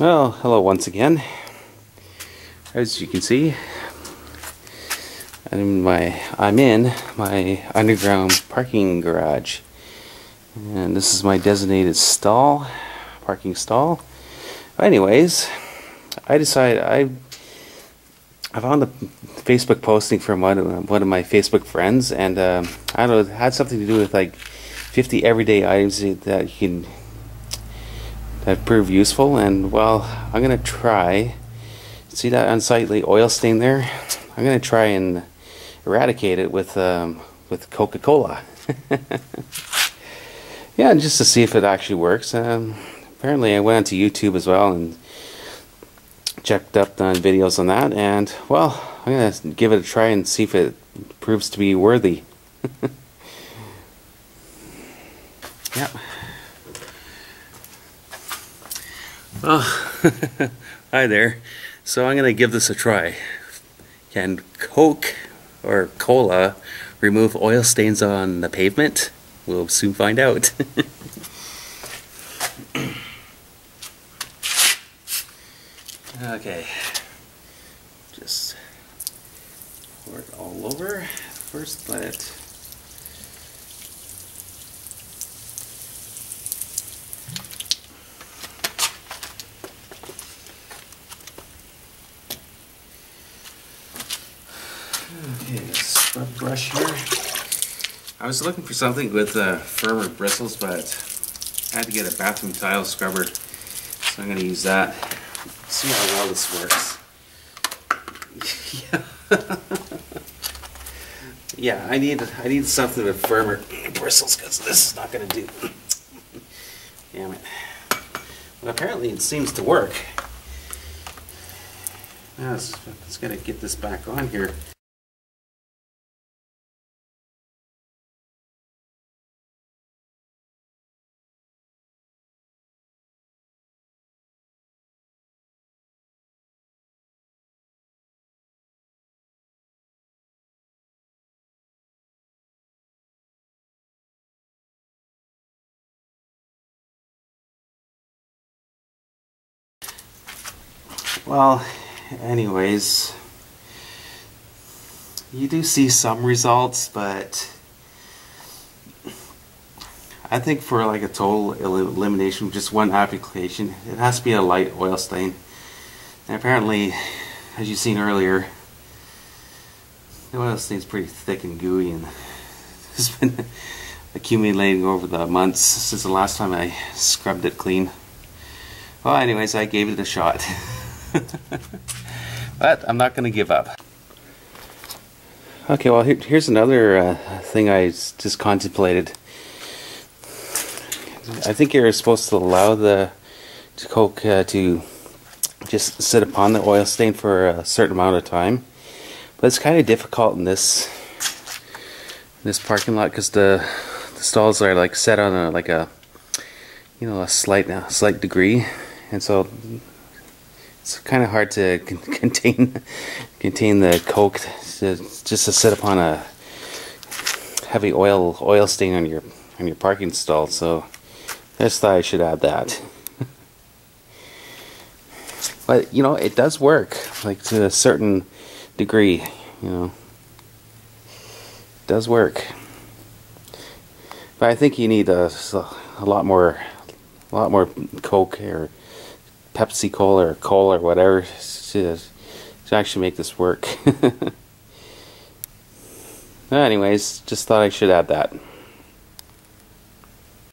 Well, hello once again. As you can see, I'm in my I'm in my underground parking garage, and this is my designated stall, parking stall. Anyways, I decided I I found a Facebook posting from one of, one of my Facebook friends, and um, I don't know, it had something to do with like 50 everyday items that you can that prove useful and well I'm gonna try. See that unsightly oil stain there? I'm gonna try and eradicate it with um, with Coca-Cola. Yeah just to see if it actually works. Um, apparently I went onto YouTube as well and checked up on videos on that and well I'm gonna give it a try and see if it proves to be worthy. Yeah Oh, hi there. So I'm going to give this a try. Can Coke or Cola remove oil stains on the pavement? We'll soon find out. okay. Just pour it all over. First let it Okay, scrub brush here. I was looking for something with uh, firmer bristles, but I had to get a bathroom tile scrubber, so I'm going to use that. See how well this works. yeah. yeah, I need I need something with firmer bristles because this is not going to do. Damn it. Well, apparently it seems to work. Now let's, let's gotta get this back on here. Well, anyways, you do see some results, but I think for like a total elimination, just one application, it has to be a light oil stain. And apparently, as you've seen earlier, the oil stain's pretty thick and gooey and it's been accumulating over the months since the last time I scrubbed it clean. Well, anyways, I gave it a shot. but I'm not going to give up. Okay, well, here, here's another uh, thing I just contemplated. I think you're supposed to allow the to Coke uh, to just sit upon the oil stain for a certain amount of time. But it's kind of difficult in this in this parking lot because the, the stalls are like set on a like a you know a slight a slight degree, and so it's kind of hard to contain contain the coke to, just to sit upon a heavy oil oil stain on your on your parking stall. So I just thought I should add that. but you know, it does work, like to a certain degree. You know, it does work. But I think you need a, a lot more, a lot more coke or Pepsi Cola or Cola or whatever to, to actually make this work. Anyways, just thought I should add that.